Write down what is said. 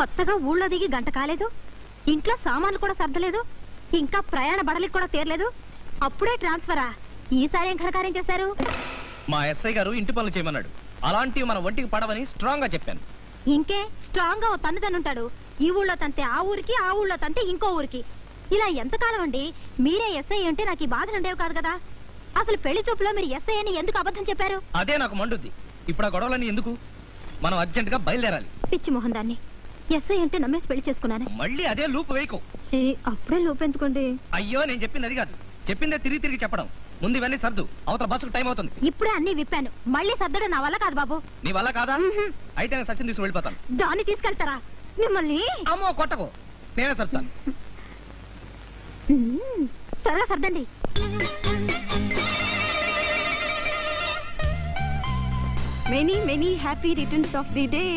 కొత్తగా ఊళ్ళో దిగి గంట కాలేదు. ఇంట్లో సామాన్లు కూడా సర్దలేదు. ఇంకా ప్రయాణ బడలికి కూడా తీరలేదు. అప్పుడే ట్రాన్స్ఫరా. ఈసారి ఏం ఘనకార్యం చేశారు? మా ఎస్ఐ గారు ఇంటి పనులు చేయమన్నాడు. అలాంటివి మన ఒంటికి పడవని స్ట్రాంగ్గా చెప్పాను. ఇంకే స్ట్రాంగ్గా ఓ తన్నుతను ఉంటాడు ఈ ఊళ్ళో తంతే ఆ ఊరికి ఆ ఊళ్ళో తంతే ఇంకో ఊరికి. ఇలా ఎంతకాలం అండి? మీరే ఎస్ఐ అంటే నాకు ఈ బాధలు ఉండేవి కాదు కదా. అసలు పెళ్ళి చూపులో మీరు ఎస్ఐ అని ఎందుకు అబద్ధం చెప్పారు? అదే నాకు మండుద్ది. ఇప్పుడు ఆ గొడవలన్నీ ఎందుకు? మనం అర్జెంట్గా బయలుదేరాలి. పిచ్చి మొహం దాన్ని. ఎస్ఐ అంటే నమ్మేసి పెళ్ళి చేసుకున్నాను మళ్ళీ అదే లూప్ వేయకు. ఛీ, అప్పుడే లోపెందుకోండి అయ్యో నేను చెప్పింది అది కాదు. చెప్పిందే తిరిగి తిరిగి చెప్పడం. ముందు ఇవన్నీ సర్దు. అవతల బస్సుకు టైం అవుతుంది. ఇప్పుడే అన్ని విప్పాను. మళ్ళీ సర్దడం నా వల్ల కాదు బాబు. నీ వల్ల కాదా. అయితే నేను సచిన్ తీసుకు వెళ్ళిపోతాను. దాన్ని తీసుకెళ్తారా? మిమ్మల్ని? అమ్మో కొట్టకు. నేనే సర్తాను మ్మ్. త్వరగా సర్దండి. Many, many happy returns of the day.